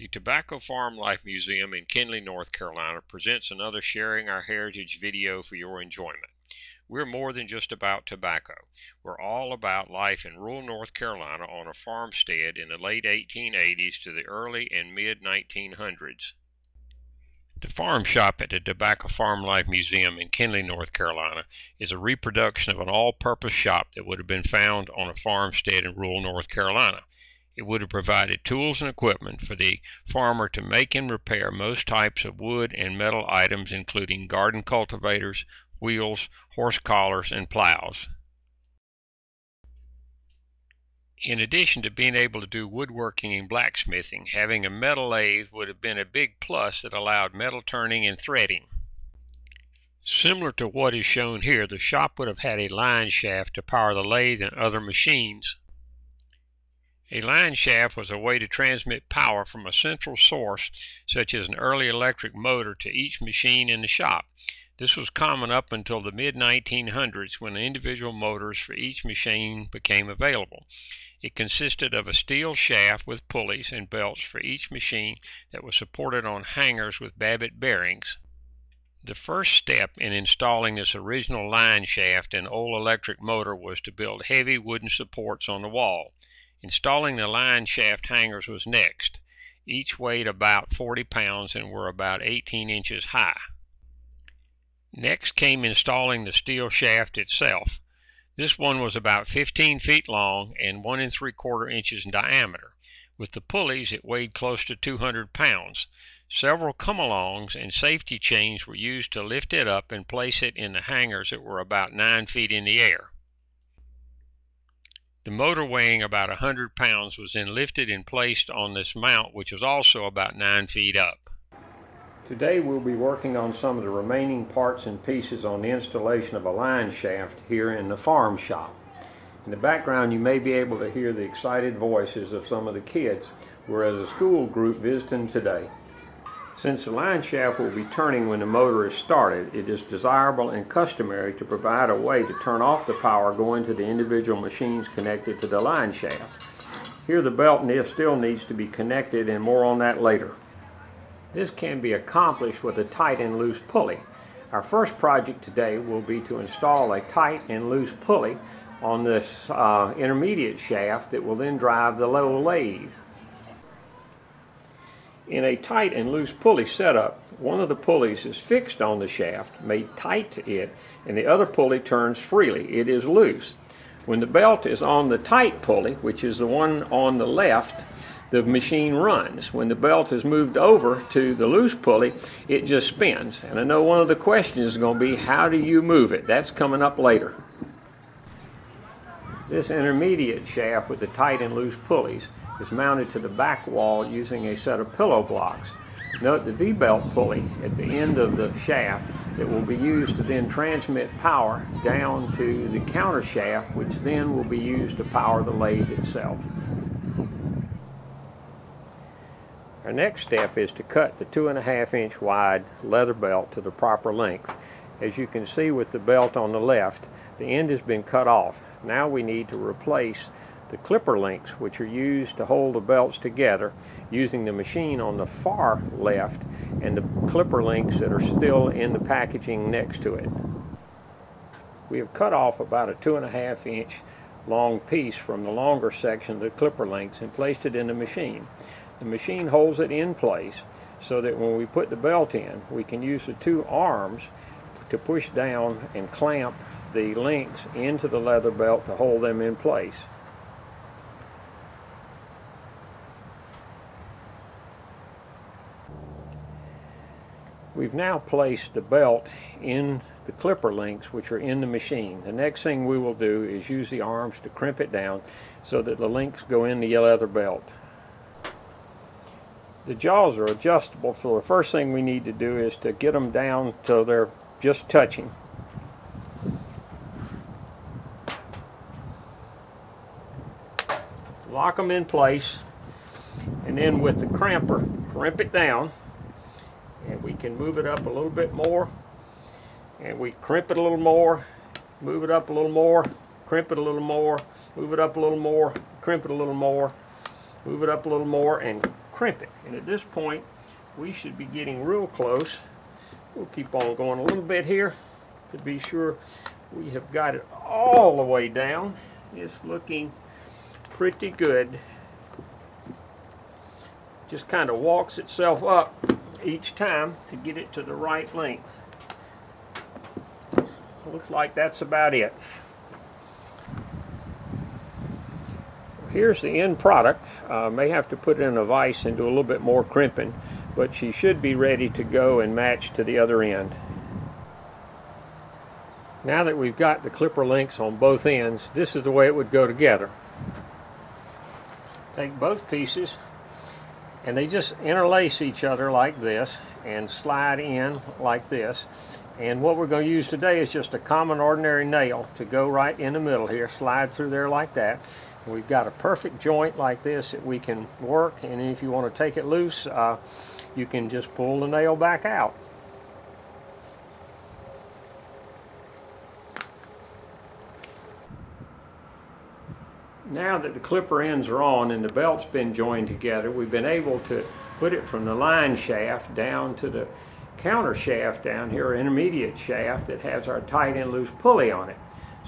The Tobacco Farm Life Museum in Kenly, North Carolina presents another Sharing Our Heritage video for your enjoyment. We're more than just about tobacco. We're all about life in rural North Carolina on a farmstead in the late 1880s to the early and mid 1900s. The farm shop at the Tobacco Farm Life Museum in Kenly, North Carolina is a reproduction of an all-purpose shop that would have been found on a farmstead in rural North Carolina. It would have provided tools and equipment for the farmer to make and repair most types of wood and metal items including garden cultivators, wheels, horse collars, and plows. In addition to being able to do woodworking and blacksmithing, having a metal lathe would have been a big plus that allowed metal turning and threading. Similar to what is shown here, the shop would have had a line shaft to power the lathe and other machines. A line shaft was a way to transmit power from a central source, such as an early electric motor, to each machine in the shop. This was common up until the mid 1900s when individual motors for each machine became available. It consisted of a steel shaft with pulleys and belts for each machine that was supported on hangers with Babbitt bearings. The first step in installing this original line shaft and old electric motor was to build heavy wooden supports on the wall. Installing the line shaft hangers was next. Each weighed about 40 pounds and were about 18 inches high. Next came installing the steel shaft itself. This one was about 15 feet long and one and three quarter inches in diameter. With the pulleys, it weighed close to 200 pounds. Several come-alongs and safety chains were used to lift it up and place it in the hangers that were about 9 feet in the air. The motor weighing about a 100 pounds was then lifted and placed on this mount, which was also about 9 feet up. Today we'll be working on some of the remaining parts and pieces on the installation of a line shaft here in the farm shop. In the background you may be able to hear the excited voices of some of the kids. We're as a school group visiting today. Since the line shaft will be turning when the motor is started, it is desirable and customary to provide a way to turn off the power going to the individual machines connected to the line shaft. Here the belt still needs to be connected and more on that later. This can be accomplished with a tight and loose pulley. Our first project today will be to install a tight and loose pulley on this uh, intermediate shaft that will then drive the low lathe. In a tight and loose pulley setup, one of the pulleys is fixed on the shaft, made tight to it, and the other pulley turns freely. It is loose. When the belt is on the tight pulley, which is the one on the left, the machine runs. When the belt is moved over to the loose pulley, it just spins. And I know one of the questions is going to be, how do you move it? That's coming up later. This intermediate shaft with the tight and loose pulleys is mounted to the back wall using a set of pillow blocks. Note the V-belt pulley at the end of the shaft that will be used to then transmit power down to the counter shaft, which then will be used to power the lathe itself. Our next step is to cut the two and a half inch wide leather belt to the proper length. As you can see with the belt on the left, the end has been cut off. Now we need to replace the clipper links which are used to hold the belts together using the machine on the far left and the clipper links that are still in the packaging next to it. We have cut off about a two and a half inch long piece from the longer section of the clipper links and placed it in the machine. The machine holds it in place so that when we put the belt in, we can use the two arms to push down and clamp the links into the leather belt to hold them in place. We've now placed the belt in the clipper links which are in the machine. The next thing we will do is use the arms to crimp it down so that the links go in the leather belt. The jaws are adjustable, so the first thing we need to do is to get them down so they're just touching. Lock them in place, and then with the crimper, crimp it down, and we can move it up a little bit more, and we crimp it a little more, move it up a little more, crimp it a little more, move it up a little more, crimp it a little more, move it up a little more, and crimp it. And at this point, we should be getting real close. We'll keep on going a little bit here to be sure we have got it all the way down. It's looking pretty good. Just kind of walks itself up each time to get it to the right length. Looks like that's about it. Here's the end product. Uh, may have to put it in a vise and do a little bit more crimping, but she should be ready to go and match to the other end. Now that we've got the clipper links on both ends, this is the way it would go together. Take both pieces and they just interlace each other like this and slide in like this. And what we're going to use today is just a common ordinary nail to go right in the middle here, slide through there like that. We've got a perfect joint like this that we can work and if you want to take it loose, uh, you can just pull the nail back out. now that the clipper ends are on and the belt's been joined together, we've been able to put it from the line shaft down to the counter shaft down here, intermediate shaft that has our tight and loose pulley on it.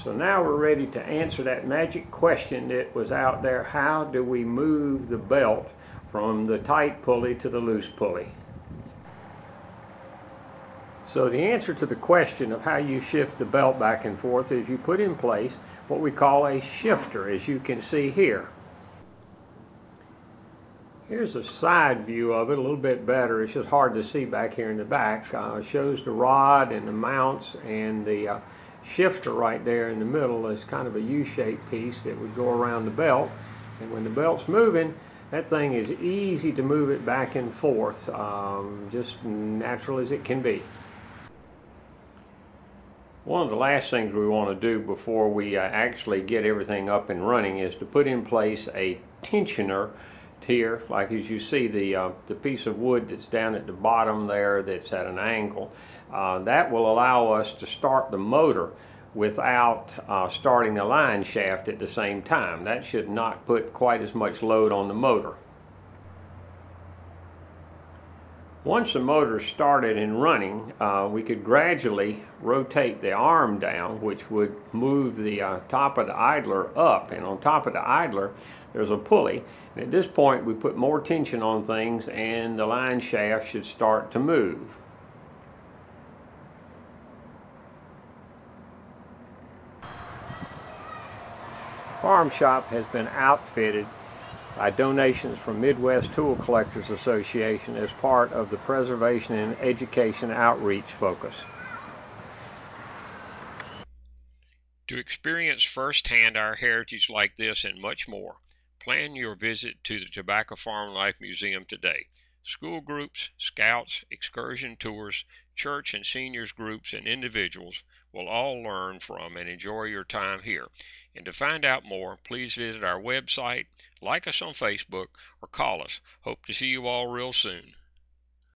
So now we're ready to answer that magic question that was out there. How do we move the belt from the tight pulley to the loose pulley? So the answer to the question of how you shift the belt back and forth is you put in place what we call a shifter, as you can see here. Here's a side view of it, a little bit better. It's just hard to see back here in the back. Uh, shows the rod and the mounts and the uh, shifter right there in the middle is kind of a U-shaped piece that would go around the belt. And when the belt's moving, that thing is easy to move it back and forth, um, just natural as it can be. One of the last things we want to do before we uh, actually get everything up and running is to put in place a tensioner here, like as you see the, uh, the piece of wood that's down at the bottom there that's at an angle. Uh, that will allow us to start the motor without uh, starting the line shaft at the same time. That should not put quite as much load on the motor. Once the motor started and running, uh, we could gradually rotate the arm down, which would move the uh, top of the idler up. And on top of the idler, there's a pulley. And at this point, we put more tension on things and the line shaft should start to move. Farm Shop has been outfitted by donations from Midwest Tool Collectors Association as part of the Preservation and Education Outreach focus. To experience firsthand our heritage like this and much more, plan your visit to the Tobacco Farm Life Museum today. School groups, scouts, excursion tours, church and seniors groups, and individuals will all learn from and enjoy your time here. And to find out more, please visit our website, like us on Facebook, or call us. Hope to see you all real soon.